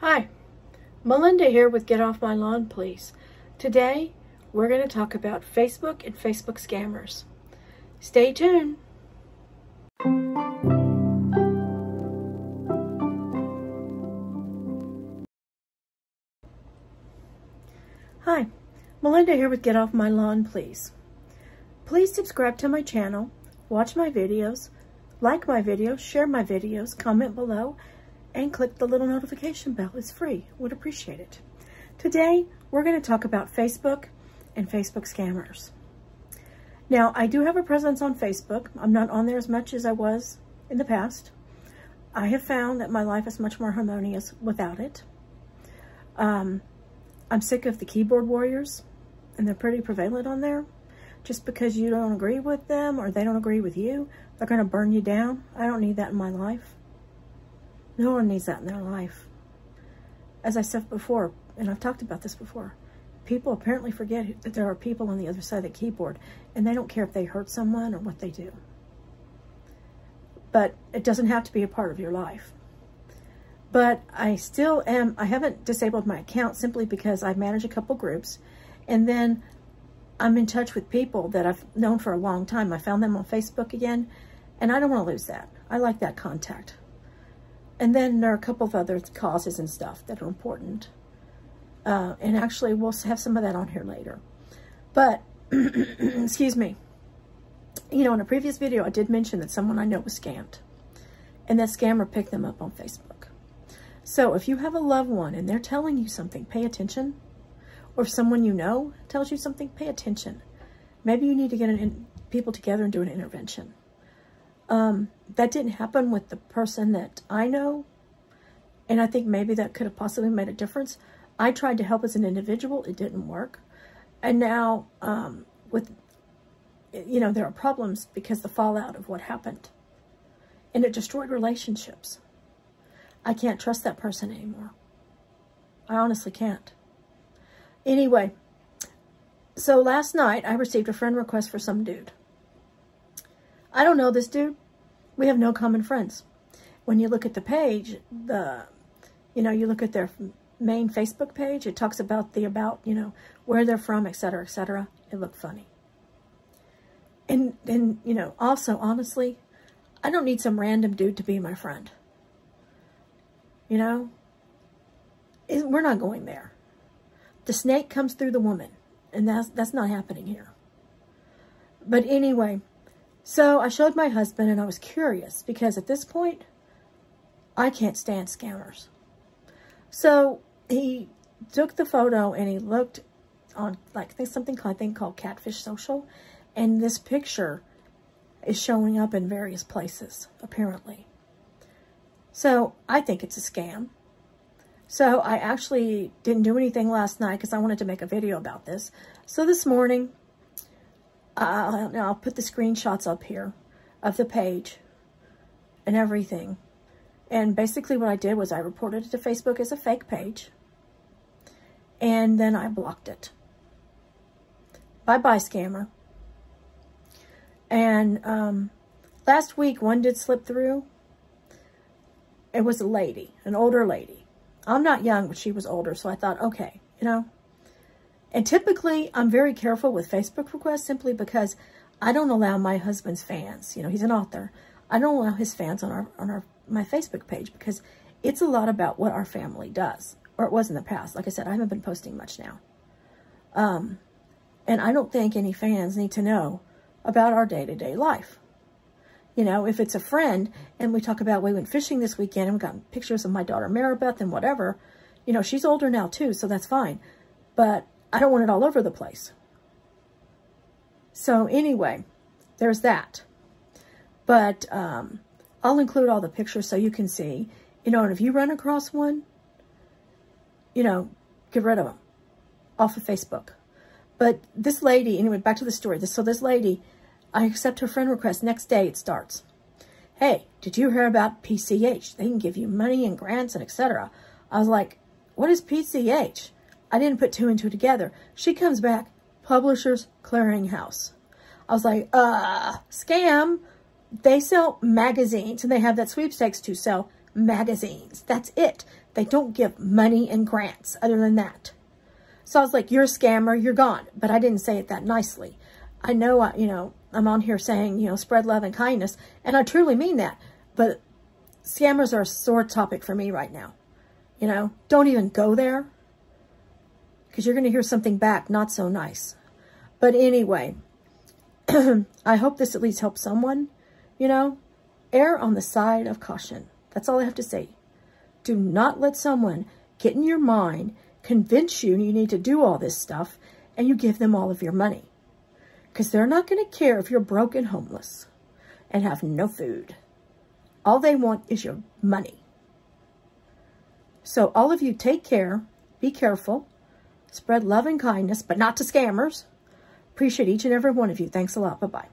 Hi, Melinda here with Get Off My Lawn Please. Today, we're going to talk about Facebook and Facebook scammers. Stay tuned. Hi, Melinda here with Get Off My Lawn Please. Please subscribe to my channel, watch my videos, like my videos, share my videos, comment below, and click the little notification bell. It's free. Would appreciate it. Today, we're going to talk about Facebook and Facebook scammers. Now, I do have a presence on Facebook. I'm not on there as much as I was in the past. I have found that my life is much more harmonious without it. Um, I'm sick of the keyboard warriors, and they're pretty prevalent on there. Just because you don't agree with them or they don't agree with you, they're going to burn you down. I don't need that in my life. No one needs that in their life. As I said before, and I've talked about this before, people apparently forget that there are people on the other side of the keyboard, and they don't care if they hurt someone or what they do. But it doesn't have to be a part of your life. But I still am, I haven't disabled my account simply because I manage a couple groups, and then I'm in touch with people that I've known for a long time. I found them on Facebook again, and I don't want to lose that. I like that contact. And then there are a couple of other causes and stuff that are important. Uh, and actually, we'll have some of that on here later. But, excuse me. You know, in a previous video, I did mention that someone I know was scammed. And that scammer picked them up on Facebook. So if you have a loved one and they're telling you something, pay attention. Or if someone you know tells you something, pay attention. Maybe you need to get an, people together and do an intervention. Um, that didn't happen with the person that I know. And I think maybe that could have possibly made a difference. I tried to help as an individual. It didn't work. And now um, with, you know, there are problems because the fallout of what happened. And it destroyed relationships. I can't trust that person anymore. I honestly can't. Anyway, so last night I received a friend request for some dude. I don't know this dude. We have no common friends. When you look at the page, the, you know, you look at their main Facebook page, it talks about the about, you know, where they're from, etc., etc. It looked funny. And, and, you know, also, honestly, I don't need some random dude to be my friend. You know? We're not going there. The snake comes through the woman, and that's, that's not happening here. But anyway, so I showed my husband and I was curious because at this point, I can't stand scammers. So he took the photo and he looked on like something I think called Catfish Social. And this picture is showing up in various places, apparently. So I think it's a scam. So I actually didn't do anything last night because I wanted to make a video about this. So this morning, uh, I'll put the screenshots up here of the page and everything. And basically what I did was I reported it to Facebook as a fake page. And then I blocked it. Bye-bye, scammer. And um, last week, one did slip through. It was a lady, an older lady. I'm not young, but she was older, so I thought, okay, you know, and typically, I'm very careful with Facebook requests simply because I don't allow my husband's fans, you know, he's an author. I don't allow his fans on our on our my Facebook page because it's a lot about what our family does. Or it was in the past. Like I said, I haven't been posting much now. Um, and I don't think any fans need to know about our day-to-day -day life. You know, if it's a friend and we talk about we went fishing this weekend and we got pictures of my daughter Maribeth and whatever, you know, she's older now too, so that's fine. But I don't want it all over the place. So anyway, there's that. But um, I'll include all the pictures so you can see. You know, and if you run across one, you know, get rid of them off of Facebook. But this lady, anyway, back to the story. This, so this lady, I accept her friend request. Next day it starts. Hey, did you hear about PCH? They can give you money and grants and etc. I was like, what is PCH? I didn't put two and two together. She comes back, Publishers Clearinghouse. I was like, uh, scam. They sell magazines, and they have that sweepstakes to sell magazines. That's it. They don't give money and grants other than that. So I was like, you're a scammer, you're gone. But I didn't say it that nicely. I know, I, you know, I'm on here saying, you know, spread love and kindness. And I truly mean that. But scammers are a sore topic for me right now. You know, don't even go there. Because you're going to hear something back not so nice. But anyway, I hope this at least helps someone. You know, err on the side of caution. That's all I have to say. Do not let someone get in your mind convince you you need to do all this stuff and you give them all of your money. Because they're not going to care if you're broke and homeless and have no food. All they want is your money. So all of you take care, be careful, spread love and kindness, but not to scammers. Appreciate each and every one of you. Thanks a lot. Bye-bye.